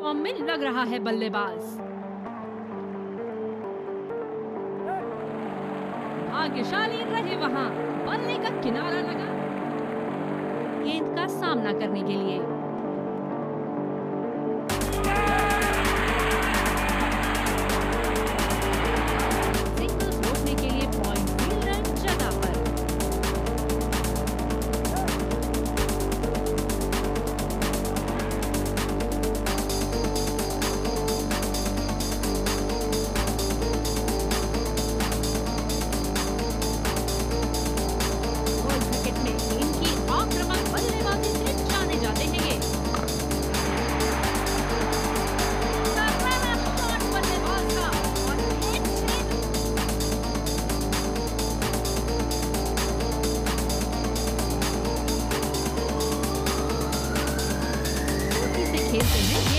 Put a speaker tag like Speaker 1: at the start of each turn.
Speaker 1: Form में लग रहा है बल्लेबाज। भाग्यशाली रहे वहाँ बल्ले का किनारा लगा। गेंद का सामना करने के लिए। internet.